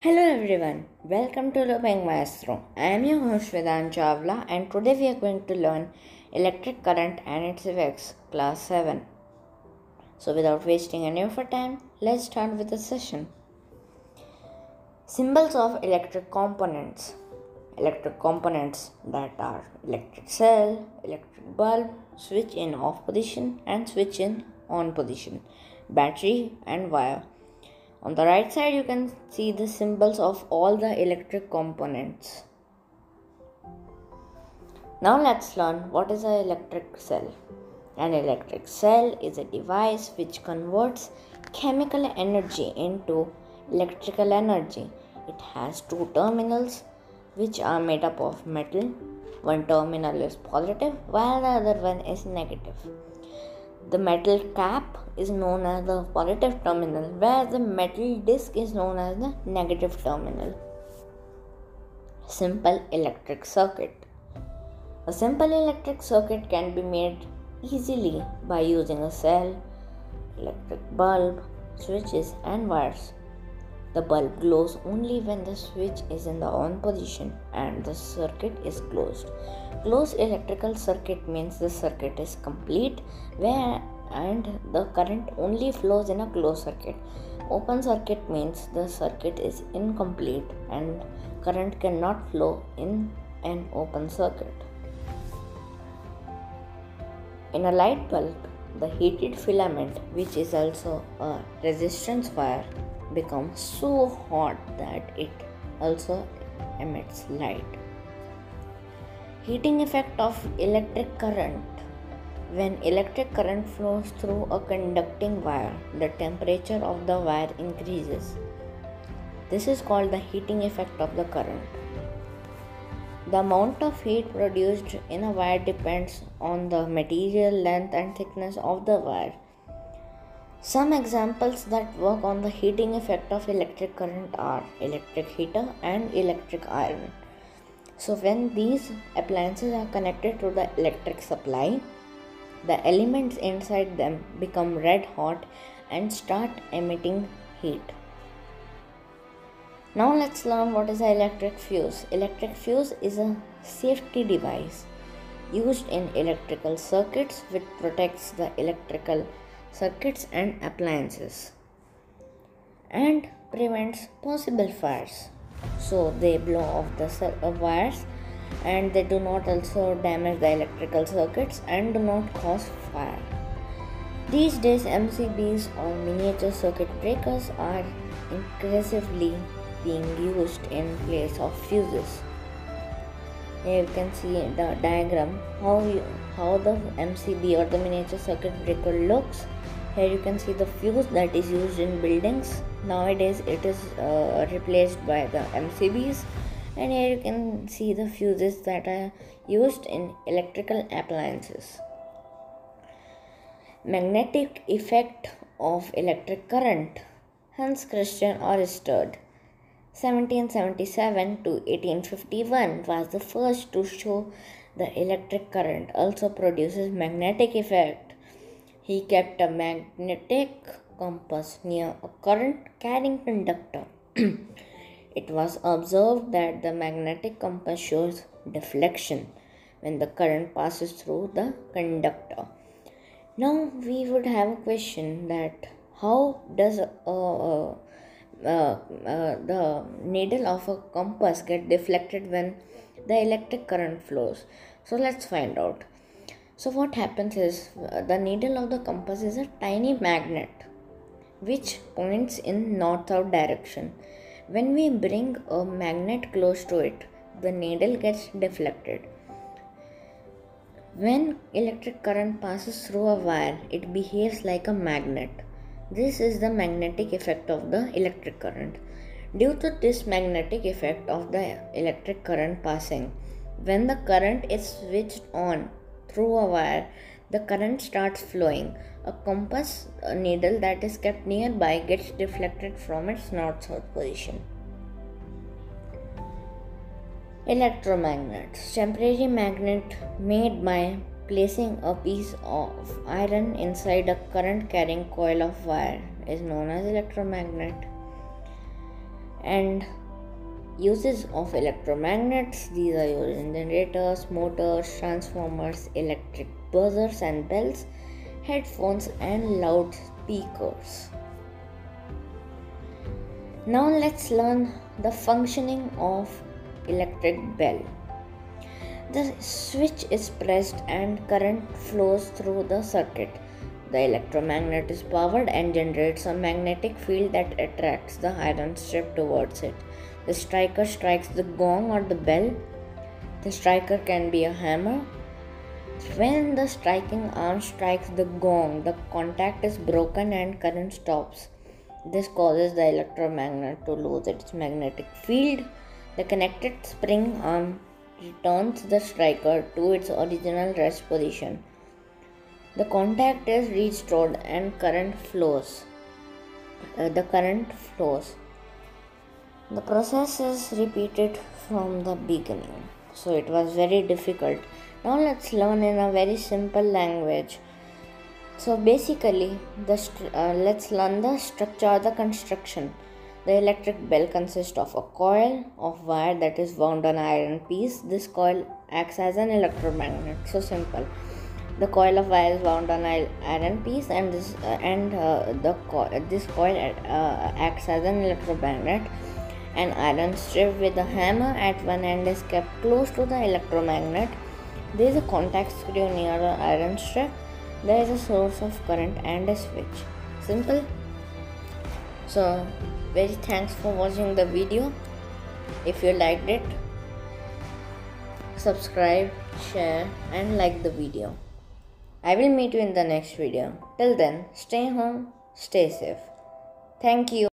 Hello everyone, welcome to Learning Maestro. I am your host Vedant Chawla and today we are going to learn electric current and its effects class 7. So without wasting any of our time, let's start with the session. Symbols of electric components. Electric components that are electric cell, electric bulb, switch in off position and switch in on position, battery and wire. On the right side, you can see the symbols of all the electric components. Now let's learn what is an electric cell. An electric cell is a device which converts chemical energy into electrical energy. It has two terminals which are made up of metal. One terminal is positive while the other one is negative. The metal cap is known as the positive terminal, where the metal disc is known as the negative terminal. Simple electric circuit. A simple electric circuit can be made easily by using a cell, electric bulb, switches, and wires. The bulb glows only when the switch is in the on position and the circuit is closed. Closed electrical circuit means the circuit is complete where and the current only flows in a closed circuit. Open circuit means the circuit is incomplete and current cannot flow in an open circuit. In a light bulb, the heated filament, which is also a resistance wire, becomes so hot that it also emits light. Heating effect of electric current. When electric current flows through a conducting wire, the temperature of the wire increases. This is called the heating effect of the current. The amount of heat produced in a wire depends on the material length and thickness of the wire. Some examples that work on the heating effect of electric current are electric heater and electric iron. So, when these appliances are connected to the electric supply, the elements inside them become red hot and start emitting heat. Now let's learn what is electric fuse. Electric fuse is a safety device used in electrical circuits which protects the electrical circuits and appliances and prevents possible fires. So they blow off the uh, wires and they do not also damage the electrical circuits and do not cause fire. These days MCBs or miniature circuit breakers are increasingly being used in place of fuses. Here you can see the diagram how you, how the MCB or the miniature circuit breaker looks. Here you can see the fuse that is used in buildings. Nowadays it is uh, replaced by the MCBs and here you can see the fuses that are used in electrical appliances. Magnetic effect of electric current. Hans Christian Oersted 1777 to 1851 was the first to show the electric current also produces magnetic effect. He kept a magnetic compass near a current carrying conductor. it was observed that the magnetic compass shows deflection when the current passes through the conductor. Now we would have a question that how does a, a the needle of a compass get deflected when the electric current flows so let's find out so what happens is uh, the needle of the compass is a tiny magnet which points in north south direction. When we bring a magnet close to it the needle gets deflected. When electric current passes through a wire it behaves like a magnet. This is the magnetic effect of the electric current. Due to this magnetic effect of the electric current passing, when the current is switched on through a wire, the current starts flowing. A compass needle that is kept nearby gets deflected from its north south position. Electromagnets. Temporary magnet made by placing a piece of iron inside a current carrying coil of wire is known as electromagnet. And uses of electromagnets these are in generators, motors, transformers, electric buzzers and bells, headphones, and loudspeakers. Now let's learn the functioning of electric bell. The switch is pressed and current flows through the circuit. The electromagnet is powered and generates a magnetic field that attracts the iron strip towards it. The striker strikes the gong or the bell. The striker can be a hammer. When the striking arm strikes the gong, the contact is broken and current stops. This causes the electromagnet to lose its magnetic field. The connected spring arm returns the striker to its original rest position. The contact is restored and current flows. Uh, the current flows. The process is repeated from the beginning. So it was very difficult. Now let's learn in a very simple language so basically the uh, let's learn the structure or the construction the electric bell consists of a coil of wire that is wound on an iron piece this coil acts as an electromagnet so simple the coil of wire is wound on iron piece and this uh, and uh, the co- this coil uh, acts as an electromagnet an iron strip with a hammer at one end is kept close to the electromagnet. There is a contact screw near the iron strip. There is a source of current and a switch. Simple. So very thanks for watching the video. If you liked it subscribe share and like the video i will meet you in the next video. Till then stay home stay safe. Thank you